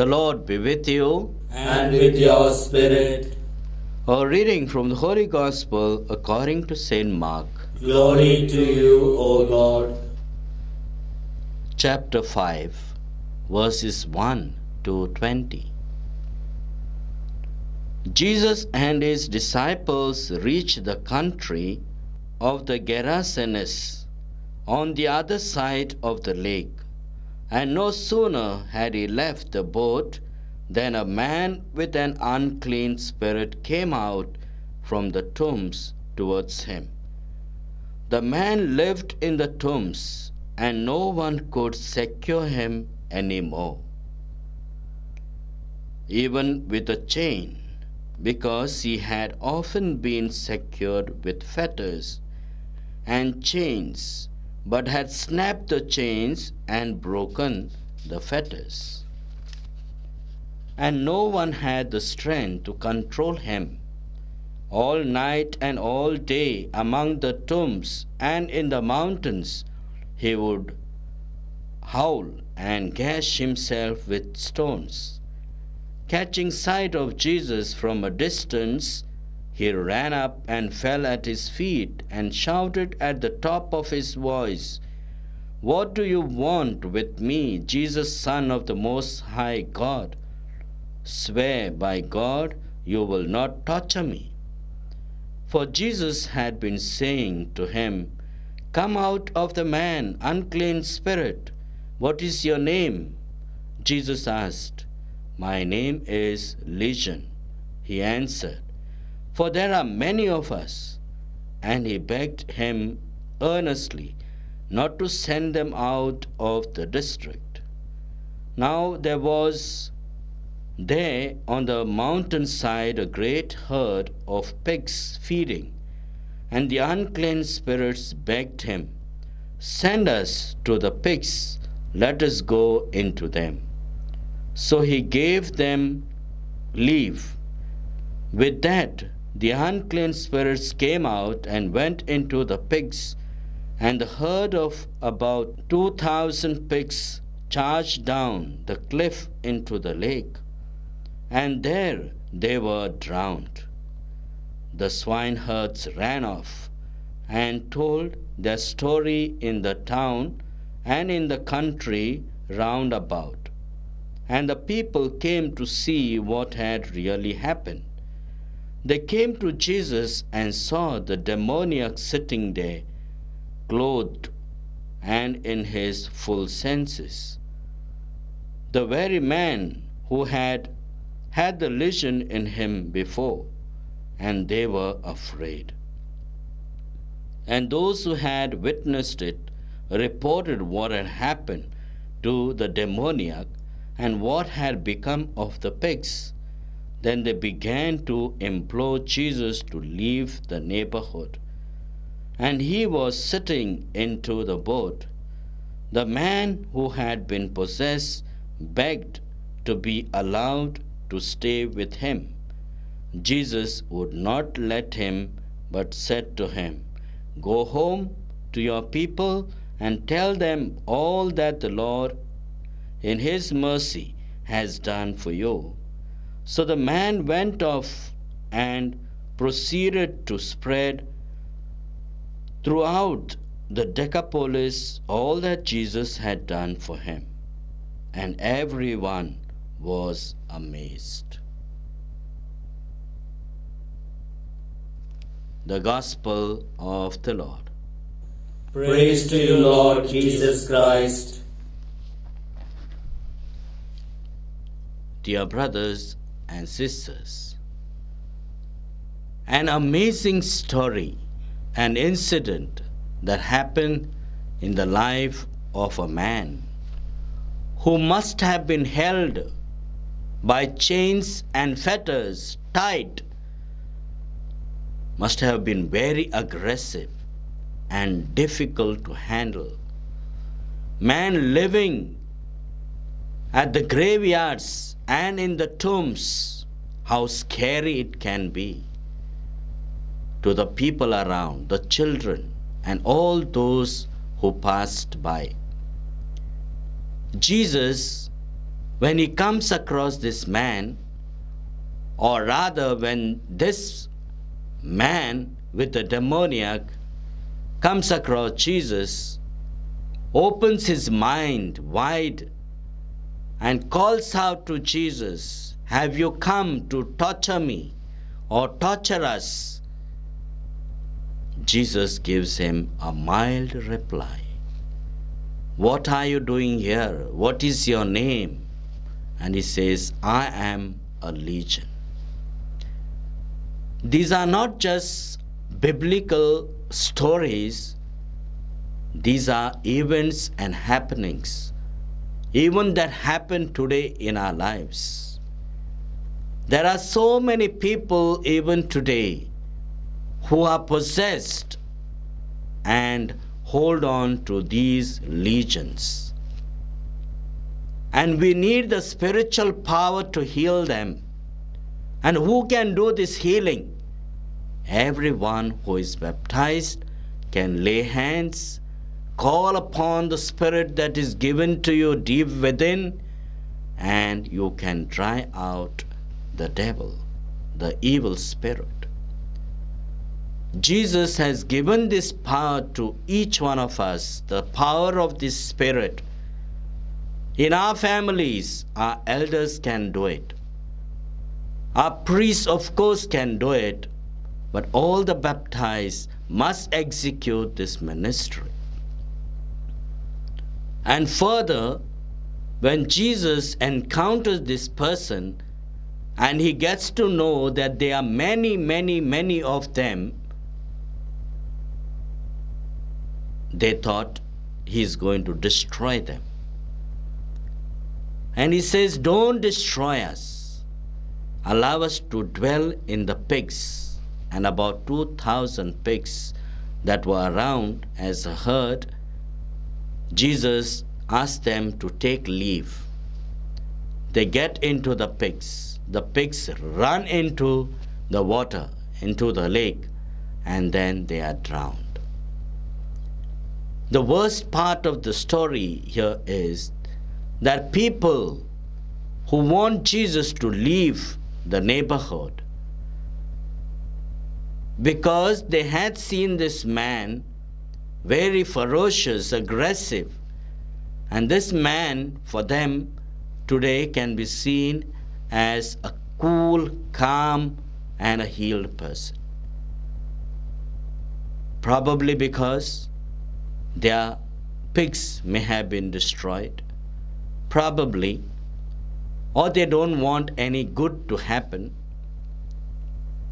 The Lord be with you. and with your spirit. A reading from the Holy Gospel according to St. Mark, Glory to you, O God. chapter 5, verses 1 to 20. Jesus and his disciples reached the country of the Gerasenes on the other side of the lake. And no sooner had he left the boat than a man with an unclean spirit came out from the tombs towards him. The man lived in the tombs, and no one could secure him any more, even with a chain, because he had often been secured with fetters and chains, but had snapped the chains and broken the fetters. And no one had the strength to control him. All night and all day among the tombs and in the mountains he would howl and gash himself with stones. Catching sight of Jesus from a distance, he ran up and fell at his feet and shouted at the top of his voice, What do you want with me, Jesus, Son of the Most High God? Swear by God you will not torture me. For Jesus had been saying to him, Come out of the man, unclean spirit. What is your name? Jesus asked. My name is Legion. He answered, For there are many of us. And he begged him earnestly not to send them out of the district. Now there was there on the mountainside a great herd of pigs feeding, and the unclean spirits begged him, Send us to the pigs, let us go into them. So he gave them leave. With that, the unclean spirits came out and went into the pigs, and the herd of about two thousand pigs charged down the cliff into the lake and there they were drowned. The swineherds ran off and told their story in the town and in the country round about. And the people came to see what had really happened. They came to Jesus and saw the demoniac sitting there, clothed and in his full senses. The very man who had had the legion in him before, and they were afraid. And those who had witnessed it reported what had happened to the demoniac and what had become of the pigs. Then they began to implore Jesus to leave the neighborhood. And he was sitting into the boat. The man who had been possessed begged to be allowed to stay with him. Jesus would not let him, but said to him, Go home to your people and tell them all that the Lord, in his mercy, has done for you. So the man went off and proceeded to spread throughout the Decapolis all that Jesus had done for him. And everyone was amazed. The Gospel of the Lord. Praise to you, Lord Jesus Christ. Dear brothers and sisters, an amazing story, an incident that happened in the life of a man who must have been held by chains and fetters tight, must have been very aggressive and difficult to handle. Man living at the graveyards and in the tombs, how scary it can be to the people around, the children, and all those who passed by. Jesus when he comes across this man, or rather, when this man with the demoniac comes across Jesus, opens his mind wide, and calls out to Jesus, Have you come to torture me or torture us? Jesus gives him a mild reply. What are you doing here? What is your name? And he says, I am a legion. These are not just biblical stories, these are events and happenings, even that happen today in our lives. There are so many people, even today, who are possessed and hold on to these legions. And we need the spiritual power to heal them. And who can do this healing? Everyone who is baptized can lay hands, call upon the Spirit that is given to you deep within, and you can drive out the devil, the evil spirit. Jesus has given this power to each one of us, the power of this Spirit. In our families, our elders can do it. Our priests, of course, can do it, but all the baptized must execute this ministry. And further, when Jesus encounters this person and he gets to know that there are many, many, many of them, they thought he's going to destroy them. And he says, Don't destroy us. Allow us to dwell in the pigs. And about 2,000 pigs that were around as a herd, Jesus asked them to take leave. They get into the pigs. The pigs run into the water, into the lake, and then they are drowned. The worst part of the story here is that people who want Jesus to leave the neighborhood because they had seen this man very ferocious, aggressive, and this man for them today can be seen as a cool, calm, and a healed person. Probably because their pigs may have been destroyed, probably, or they don't want any good to happen.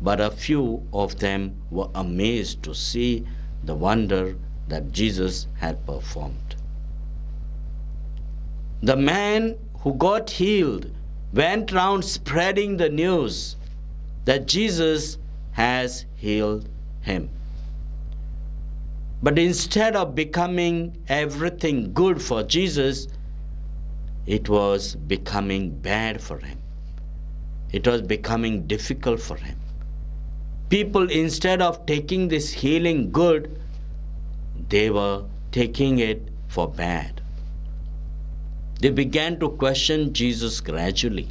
But a few of them were amazed to see the wonder that Jesus had performed. The man who got healed went round spreading the news that Jesus has healed him. But instead of becoming everything good for Jesus, it was becoming bad for him. It was becoming difficult for him. People, instead of taking this healing good, they were taking it for bad. They began to question Jesus gradually.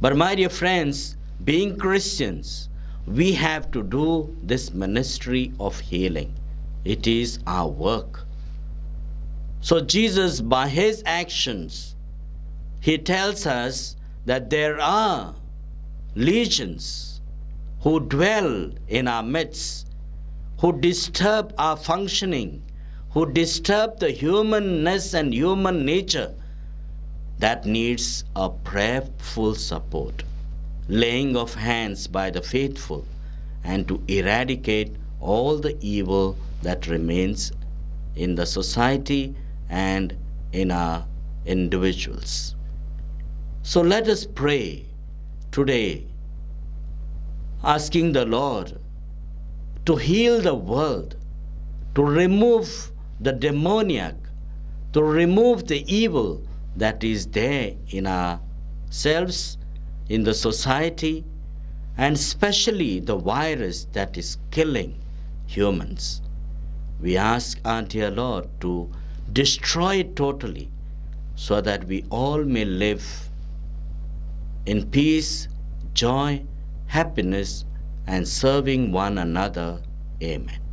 But, my dear friends, being Christians, we have to do this ministry of healing. It is our work. So, Jesus, by his actions, he tells us that there are legions who dwell in our midst, who disturb our functioning, who disturb the humanness and human nature that needs a prayerful support laying of hands by the faithful, and to eradicate all the evil that remains in the society and in our individuals. So let us pray today, asking the Lord to heal the world, to remove the demoniac, to remove the evil that is there in ourselves in the society and especially the virus that is killing humans. We ask our dear Lord to destroy it totally so that we all may live in peace, joy, happiness, and serving one another. Amen.